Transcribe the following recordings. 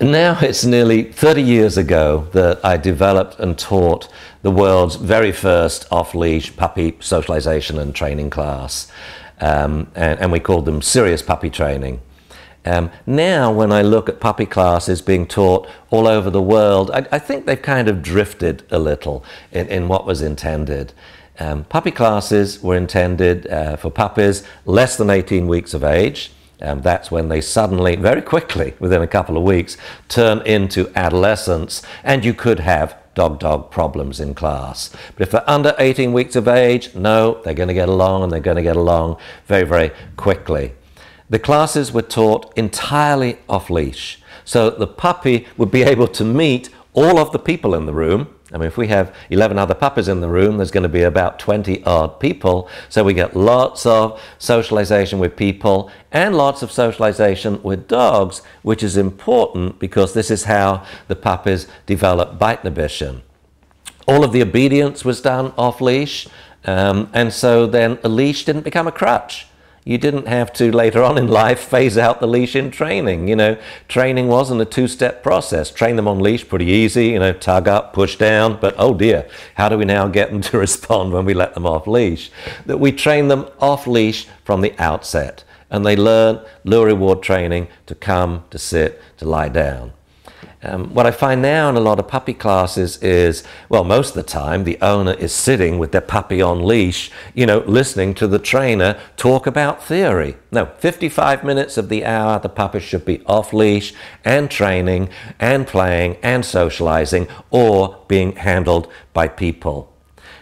now it's nearly 30 years ago that I developed and taught the world's very first off-leash puppy socialization and training class. Um, and, and, we called them serious puppy training. Um, now, when I look at puppy classes being taught all over the world, I, I think they've kind of drifted a little in, in what was intended. Um, puppy classes were intended uh, for puppies less than 18 weeks of age. Um, that's when they suddenly, very quickly, within a couple of weeks, turn into adolescence, and you could have dog dog problems in class. But if they're under 18 weeks of age, no, they're going to get along and they're going to get along very, very quickly. The classes were taught entirely off leash, so the puppy would be able to meet all of the people in the room I mean, if we have 11 other puppies in the room, there's going to be about 20 odd people. So we get lots of socialization with people and lots of socialization with dogs, which is important because this is how the puppies develop bite inhibition. All of the obedience was done off leash, um, and so then a leash didn't become a crutch you didn't have to later on in life phase out the leash in training. You know, training wasn't a two-step process. Train them on leash pretty easy, you know, tug up, push down, but oh dear, how do we now get them to respond when we let them off leash? That we train them off leash from the outset and they learn lure reward training to come, to sit, to lie down. Um, what I find now in a lot of puppy classes is, well, most of the time the owner is sitting with their puppy on leash, you know, listening to the trainer talk about theory. No, 55 minutes of the hour the puppy should be off leash and training and playing and socializing or being handled by people.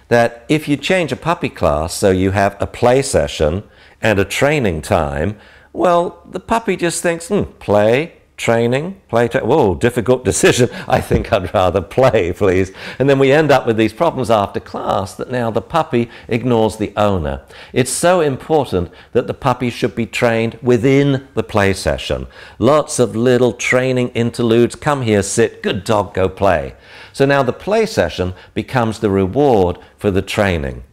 That if you change a puppy class so you have a play session and a training time, well, the puppy just thinks, hmm, play, training, play, tra- whoa, difficult decision. I think I'd rather play, please. And then we end up with these problems after class that now the puppy ignores the owner. It's so important that the puppy should be trained within the play session. Lots of little training interludes. Come here, sit, good dog, go play. So now the play session becomes the reward for the training.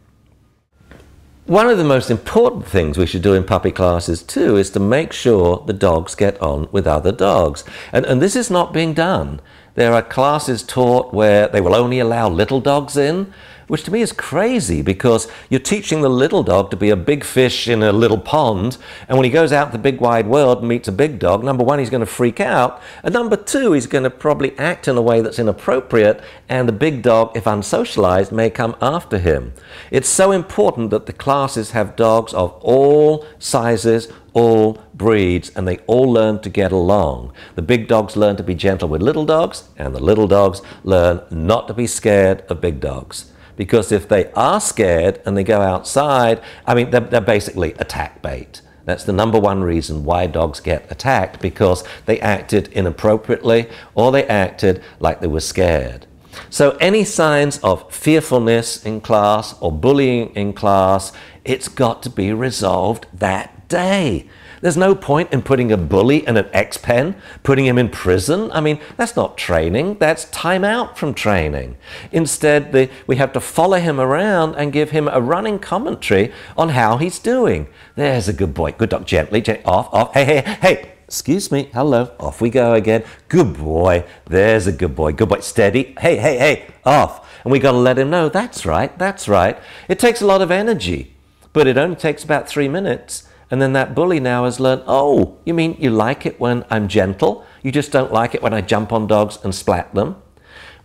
One of the most important things we should do in puppy classes too is to make sure the dogs get on with other dogs. And, and this is not being done. There are classes taught where they will only allow little dogs in, which to me is crazy because you're teaching the little dog to be a big fish in a little pond. And when he goes out the big wide world and meets a big dog, number one, he's going to freak out. And number two, he's going to probably act in a way that's inappropriate. And the big dog, if unsocialized, may come after him. It's so important that the classes have dogs of all sizes, all breeds, and they all learn to get along. The big dogs learn to be gentle with little dogs, and the little dogs learn not to be scared of big dogs. Because if they are scared and they go outside, I mean, they're, they're basically attack bait. That's the number one reason why dogs get attacked because they acted inappropriately or they acted like they were scared. So, any signs of fearfulness in class or bullying in class, it's got to be resolved that day. There's no point in putting a bully in an X pen, putting him in prison. I mean, that's not training, that's time out from training. Instead, the, we have to follow him around and give him a running commentary on how he's doing. There's a good boy. Good dog. Gently, gently. Off, off. Hey, hey, hey. Excuse me. Hello. Off we go again. Good boy. There's a good boy. Good boy. Steady. Hey, hey, hey. Off. And we got to let him know that's right. That's right. It takes a lot of energy, but it only takes about three minutes. And then that bully now has learned, oh, you mean you like it when I'm gentle? You just don't like it when I jump on dogs and splat them?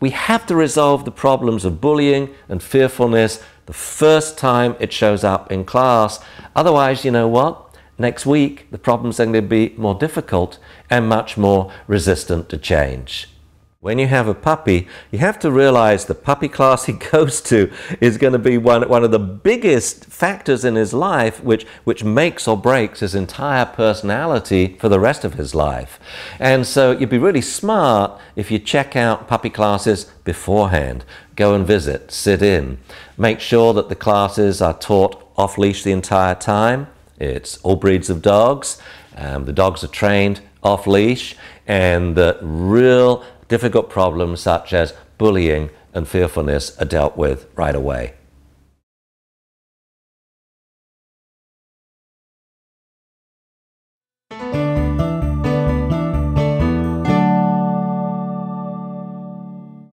We have to resolve the problems of bullying and fearfulness the first time it shows up in class. Otherwise, you know what? Next week, the problems are going to be more difficult and much more resistant to change. When you have a puppy, you have to realize the puppy class he goes to is going to be one, one of the biggest factors in his life, which, which makes or breaks his entire personality for the rest of his life. And so you'd be really smart if you check out puppy classes beforehand. Go and visit, sit in. Make sure that the classes are taught off leash the entire time. It's all breeds of dogs. Um, the dogs are trained off leash, and the real difficult problems such as bullying and fearfulness are dealt with right away.